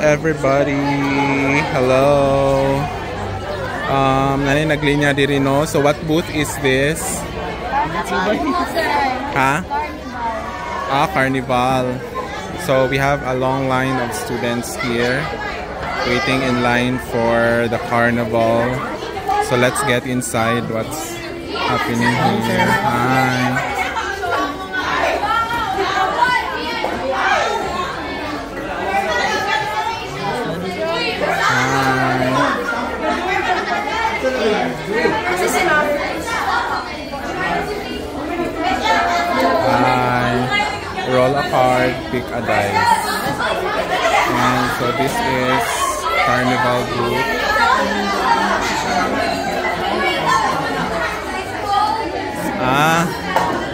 everybody. Hello. Um, nani naglinya diri no. So what booth is this? Ha? Ah, carnival. So we have a long line of students here waiting in line for the carnival. So let's get inside what's happening here. Hi. A card, pick a dice. And so this is Carnival Group. Ah.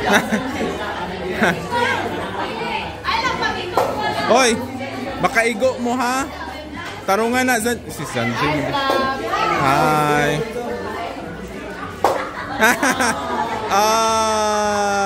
Hoy, baka igo mo ha. Tarungan na Zan si Sanjay. Hi. Ay.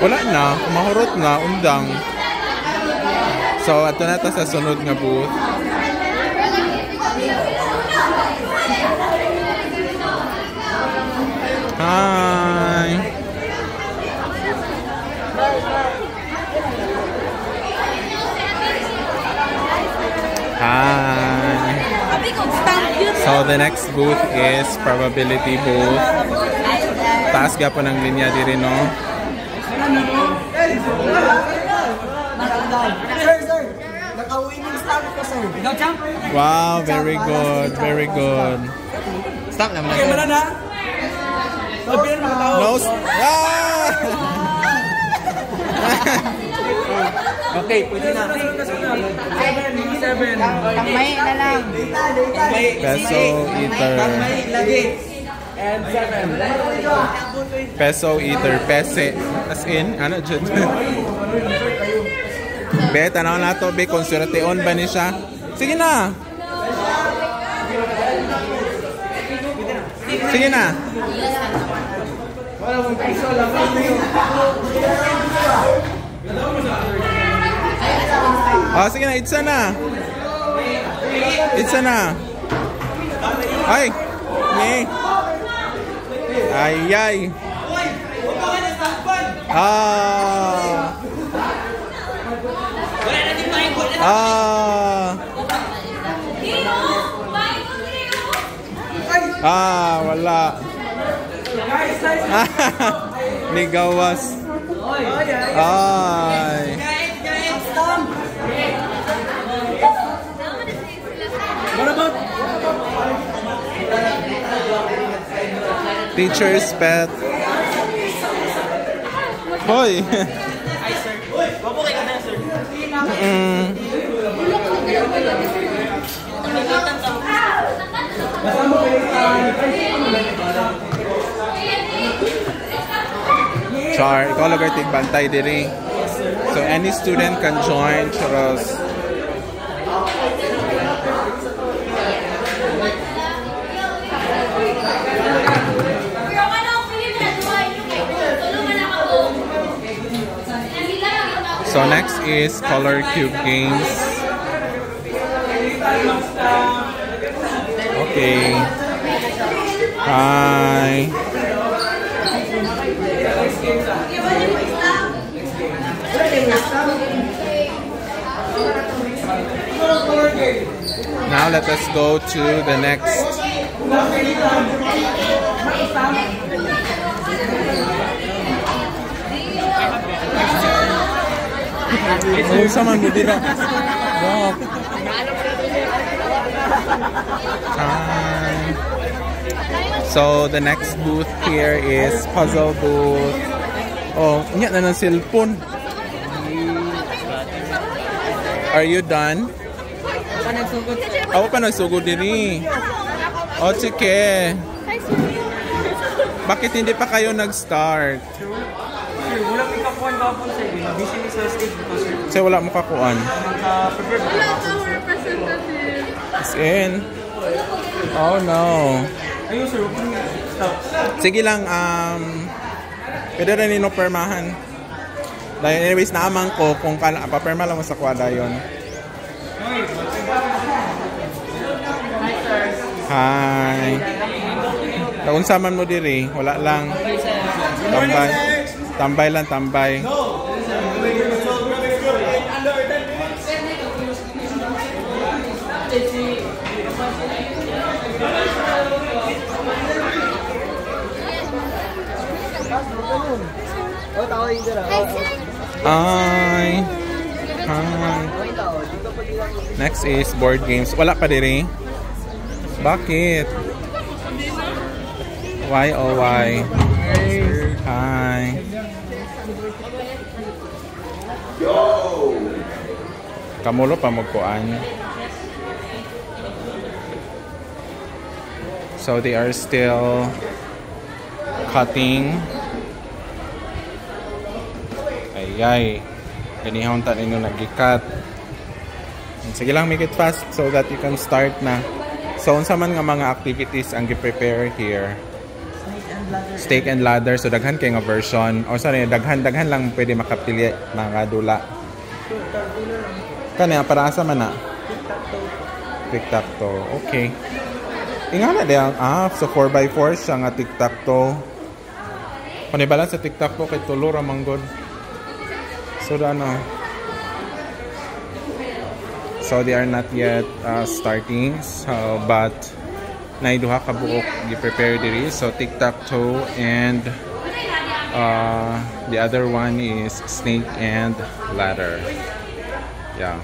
Wala na, mahurot na, undang. So, ato na ta sa sunod nga booth. Hi. Hi. So, the next booth is probability booth. Taas ga po ng linya diri, no? Wow, very good, very good. Stop naman. Okay, wala na. Sabihin mo tao. No, ah! Okay, pwede na. Tangmay na lang. Peso eater. lagi. And seven. Peso eater. Pese. As in, ano dyan? Be, tanaw na to, be, konserteon ba ni siya? Sige na. Sige na. Ah, sige na, itsa na. Itsa na. Ay! Ni. Ay, ay. Ah. Ah. Ah, wala. Ni gawas. Ay. Teacher's pet. Hoy. Mm. Char, ikaw lagar tigbantay diri. So any student can join Charos. So next is Color Cube Games. Okay. Hi. Now let us go to the next. Unsa man mo dira? Wow. Hi. So the next booth here is puzzle booth. Oh, nya na ng cellphone. Are you done? Ako pa nagsugod diri. O, sige. Bakit hindi pa kayo nag-start? Sir, wala may kapuan gapon sir. Busy ni sa stage dito sir. Kasi wala mo kakuan. Naka-prepare pa ako. As in. Oh no. Ayun sir, huwag mong stop. Sige lang, um, pwede rin inopermahan. Dahil anyways, naamang ko kung kala, paperma lang mo sa kwada yon. Hi. Naunsaman mo diri, wala lang. Tambay. Tambay lang, tambay. Hi. Hi. Next is board games. Wala pa diri. Bakit? Why oh why? Hi. Kamulo pa magkuan. So they are still cutting. Ayay. Ganihon ta ninyo nagikat. Sige lang, make it fast so that you can start na. So, unsa man nga mga activities ang gi-prepare here? Steak and ladder. So, daghan kay nga version. O, sorry, daghan-daghan lang pwede makapili mga dula. Kanya, para asa man na? Tic-tac-toe. Okay. Ingana di ang ah, so 4x4 siya nga tic-tac-toe. Panibala sa tic-tac-toe kay tulo manggod. So ano So they are not yet uh, starting so but naiduha ka buok gi-prepare diri so tic-tac-toe and uh, the other one is snake and ladder. Yeah.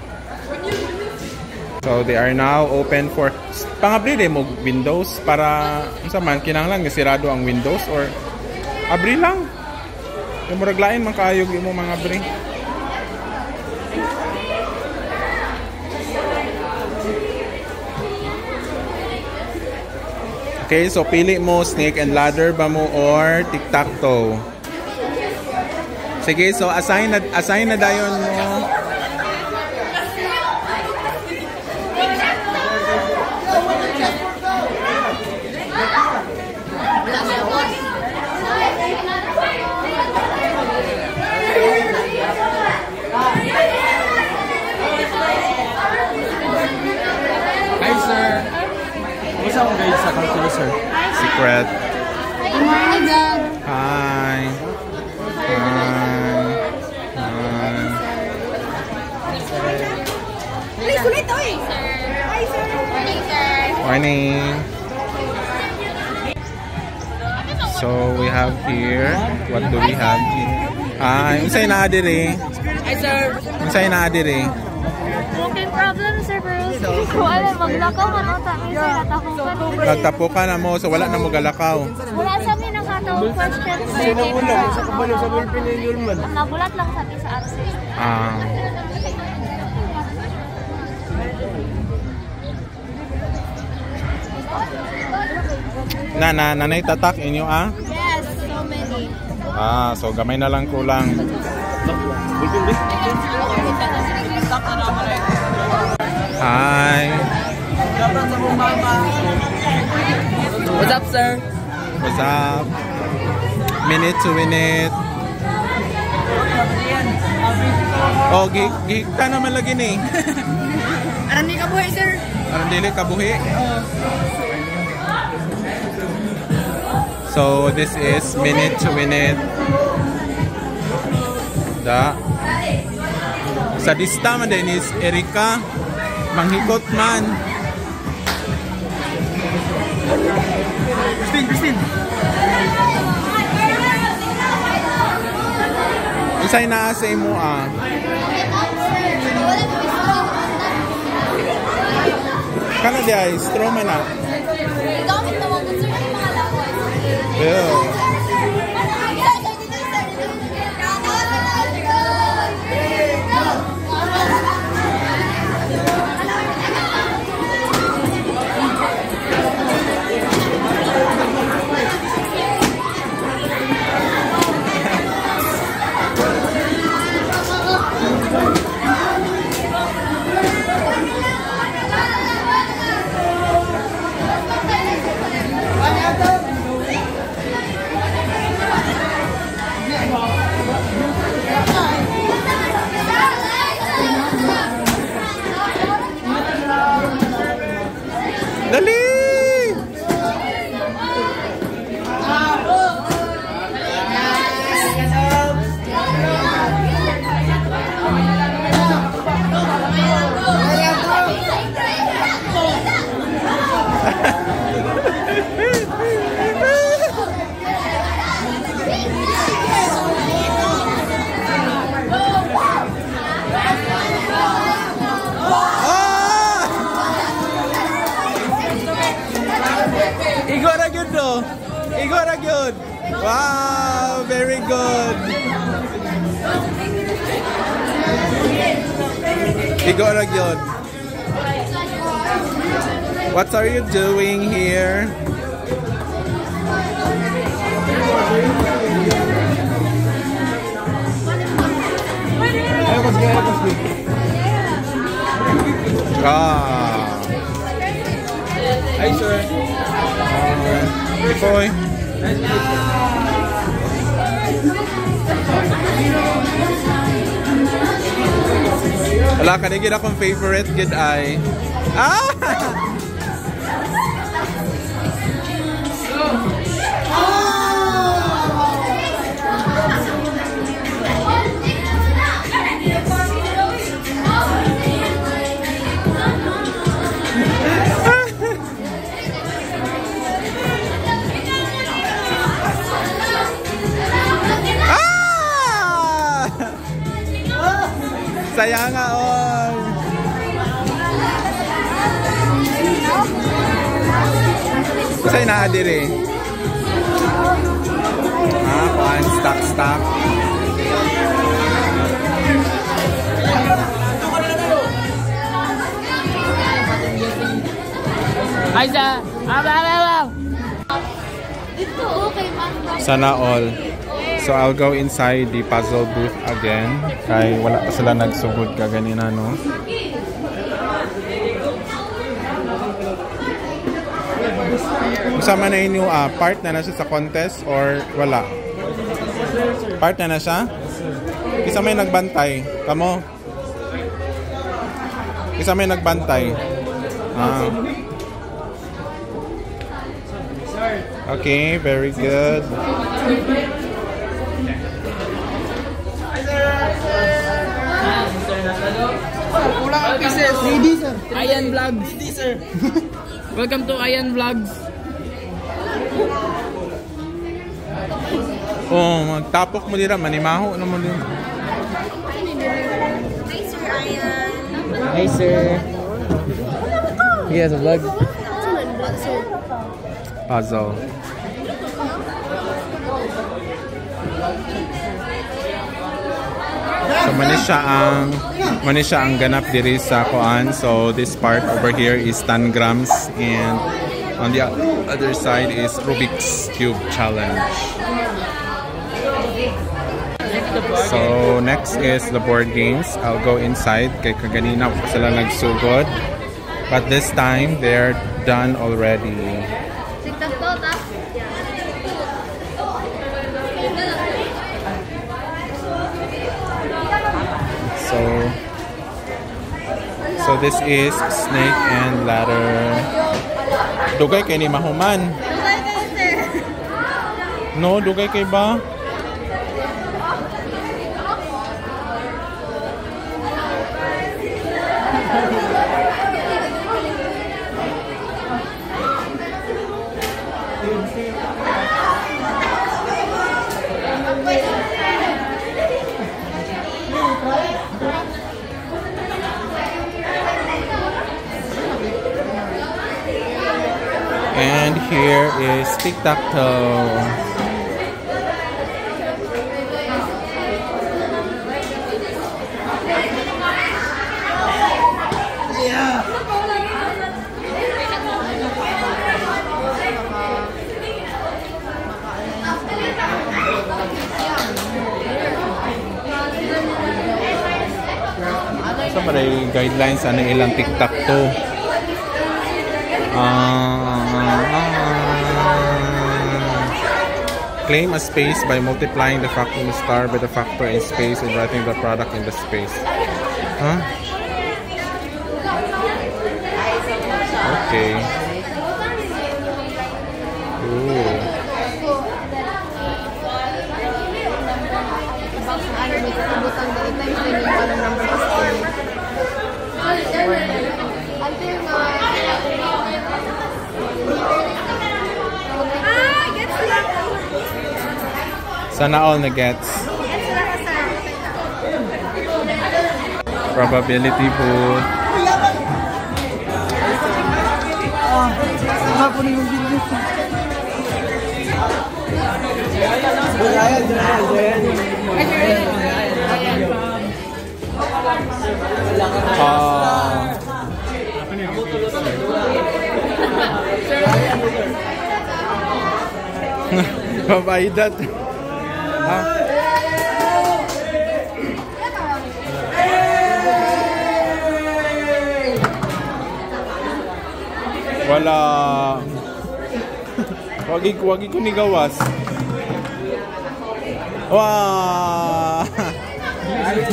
So they are now open for pangabri mo windows para unsa man kinahanglan nga sirado ang windows or abri lang. Yung muraglain man kaayog imo mga abri. Okay, so pili mo snake and ladder ba mo or tic-tac-toe. Sige, so assign na assign na dayon mo. Secret. Good morning, Dad. Hi. Hi. Hi. Please, ulit, oy! Hi, sir. Morning, sir. Morning. So we have here, what do we have here? Ah, unsay na adiri? Hi sir. Unsay na adiri? Okay problem, sir, hindi ko alam. Maglakaw man o tayo, sir. Natakupan. Nagtapo ka na mo, so wala na mo galakaw. Wala sa amin nakatawag question, sir. Sa kabalo sa bulpin ni Yulman. Ang nabulat lang sa sa absent. Ah. Na na nanay tatak inyo ah. Yes, so many. Ah, so gamay na lang kulang. Hi. What's up sir? What's up? Minute to minute. Oh, gig gig ka naman lagi ni. Aram ni ka buhay sir. Parang dili kabuhi. So this is minute to minute. Da. Sa dista man din is Erika. Manghikot man. Christine, Christine. Unsay naa sa imo ah? Kana di ay straw man na. Yeah. Wow, very good. Igor na gyud. What are you doing here? Ah. Hi, sir. Ikoy. Wala ka na akong favorite ay. Ah! Ah! Sayang nga all. Say na dire. Ah, kuan stock stock. Hi, sir. Ah, blah. Ito, okay, ma'am. Sana all. So I'll go inside the puzzle booth again. Kay wala pa sila nagsugod ka ganina no. Usama na inyo ah, part na na siya sa contest or wala? Part na na siya? Isa may nagbantay. Kamo? Isa may nagbantay. Ah. Okay, very good. Ang pieces. Ready, sir. Ayan Vlogs. Hindi, sir. Welcome to Ayan Vlogs. Oh, magtapok mo dira manimaho na mo din. Hi, sir. He has a vlog. Puzzle. So mani ang mani ang ganap diri sa kuan. So this part over here is 10 grams and on the other side is Rubik's Cube challenge. So next is the board games. I'll go inside kay kaganina sila nagsugod. But this time they're done already. So So this is snake and ladder. Dugay kay ni mahuman. No, dugay kay ba? Here is tic-tac-toe. So, guidelines ano ilang TikTok to. Ah, claim a space by multiplying the factor in star by the factor in space and writing the product in the space. Huh? Okay. Ooh. Sana all na gets. Probability video. Ah. Babaidat. Wala. Wagi wagi ko ni gawas. Wah.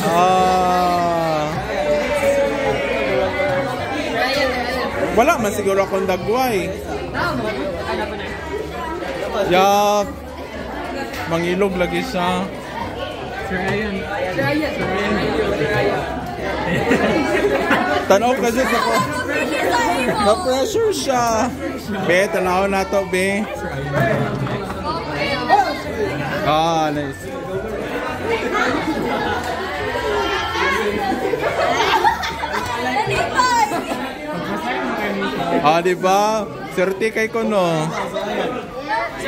Ah. Wala man siguro akong dagway. Yup. Mangilog lagi siya. Tanaw ka dyan sa ko. Na-pressure siya. Be, tanaw na to, be. Ah, nice. Ah, di ba? Swerte kay ko, no?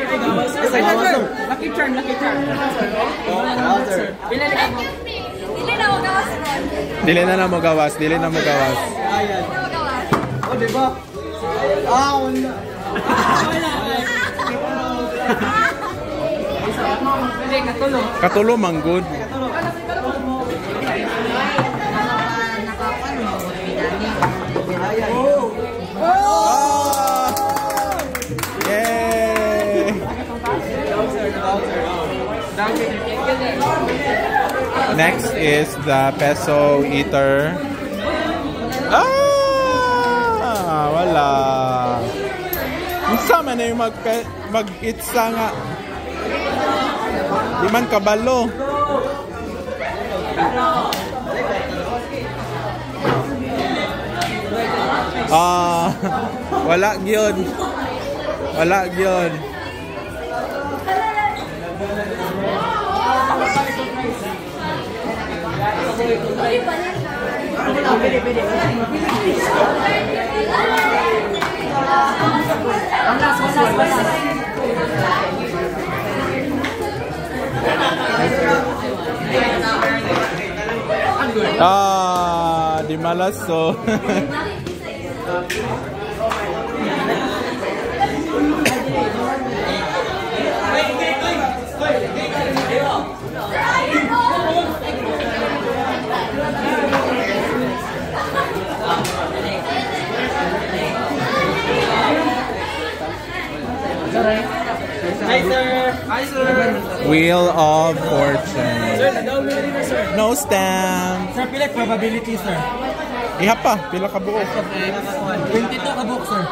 Lucky charm, lucky charm. Dili na mo gawas. Dili na mo gawas, dili na mo gawas. Oh, di ba? Ah, wala. Hindi, katulo. Katulo man Next is the peso eater. Ah! Wala. Unsa man yung mag mag-itsa nga. Di man kabalo. Ah, wala gyud. Wala gyud. Ah, di malaso. Hi, sir. Hi, sir. Wheel of Fortune. Nagaw mo rin na, sir. No stamp. Sir, pila probability, sir. Iha pa, pila ka buo. 22 ka book, sir.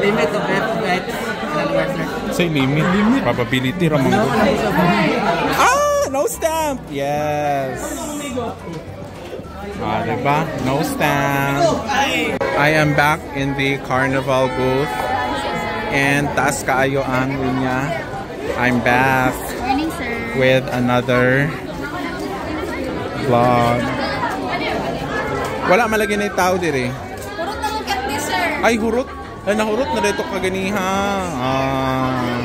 Limit of F, X, sir. Say limit. Probability ramang good. Ah, no stamp. Yes. Ah, diba? No stamp. I am back in the carnival booth. And taas kaayo ang linya. I'm back Morning, with another vlog. Wala malagi na tao dire. Puro tanong kat ni, sir. Ay, hurot. Ay, nahurot na dito kaganiha. Ah.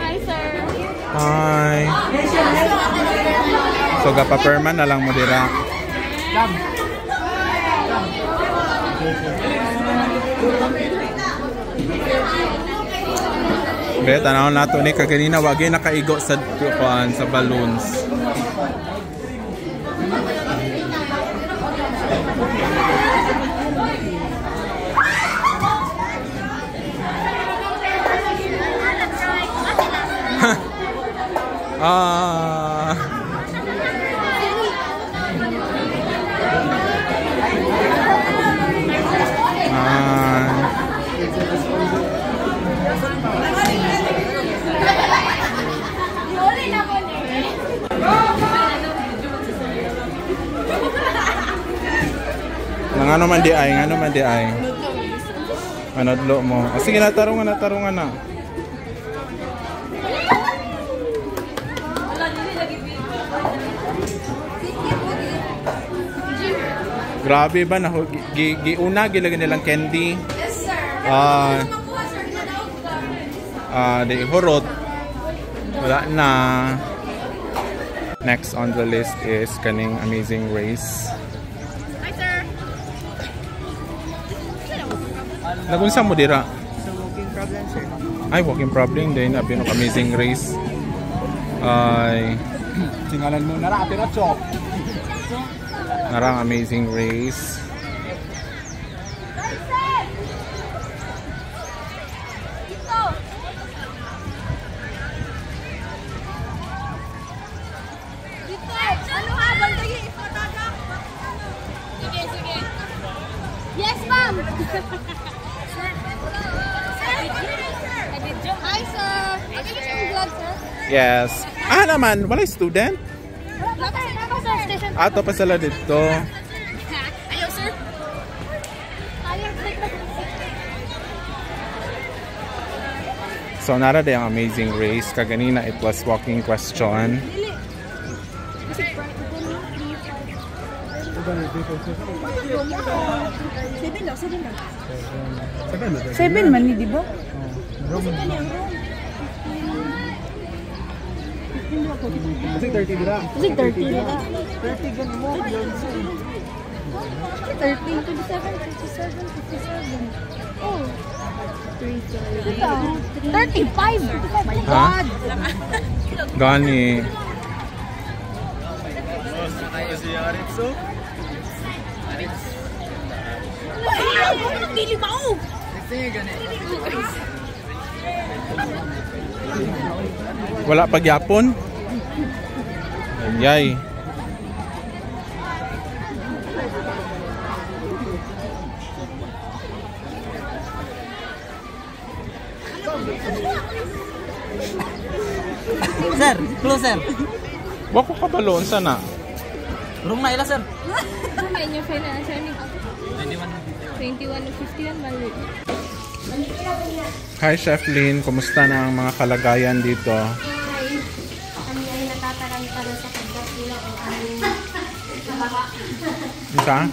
Hi, sir. Hi. So, gapaperman na lang mo dira. Bet, tanaw nato ni kaganina wagi nakaigo sa kuan sa balloons. Ah. Nang ano man di ay, nga ano man di ay. Anadlo mo. Ah, sige na, tarungan na. Grabe ba na gi, gi una gilagyan nilang candy. Yes, sir. Ah, daw. ah, hurot. Wala na. Next on the list is kaning Amazing Race. Nagunsa mo dira? Sa walking problem, sir. Ay, walking problem din. Abi ng Amazing Race. Ay, Singalan mo na ra, Chop. narang Amazing Race. Dito. Ano ha? Bandayi. Patagak. Sige, sige. Yes, ma'am. Hi, sir. Okay, yung vlog, sir. Yes. Ah naman, wala student? Ato pa sila dito. Ayaw, sir. So, nara day ang Amazing Race. Kaganina, it was walking question. Seven seven. Seven man ni, di ba? Kasi 30 dira. Kasi 30 na. 30 gan mo, yun, sir. 30, 27, 57, 57. Oh. 35! My Ha? God! Gani. Ayaw, pili ba, oh? Wala pagyapon? Ayay. Sir, closer. Wako ka balon sana. Room na ila, sir. Sa inyo financial ni 21 to 51 balik. Hi Chef Lynn, kumusta na ang mga kalagayan dito? Isa?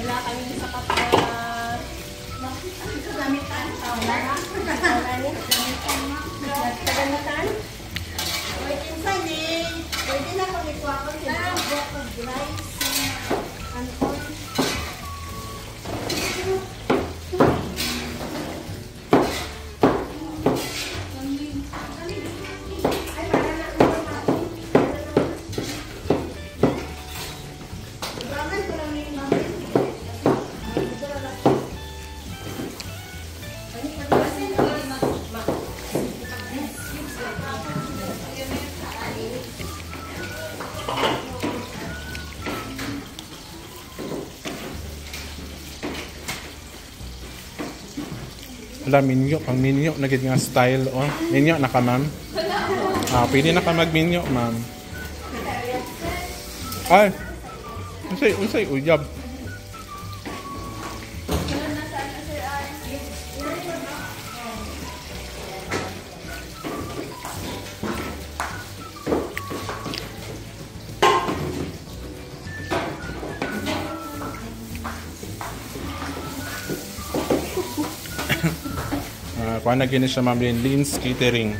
Wala kami sa kapag... Gamitan? Gamitan. Sa? Pwede eh. Na kung ikuha ko sa buwak of rice. Wala, minyo. Pang minyo, naging nga style. Oh. Minyo na ka, ma'am? Ah, pwede na ka mag-minyo, ma'am. Ay! Unsay, unsay, uyab. Kuha na gini siya ma'am Lin, Lynn's Catering.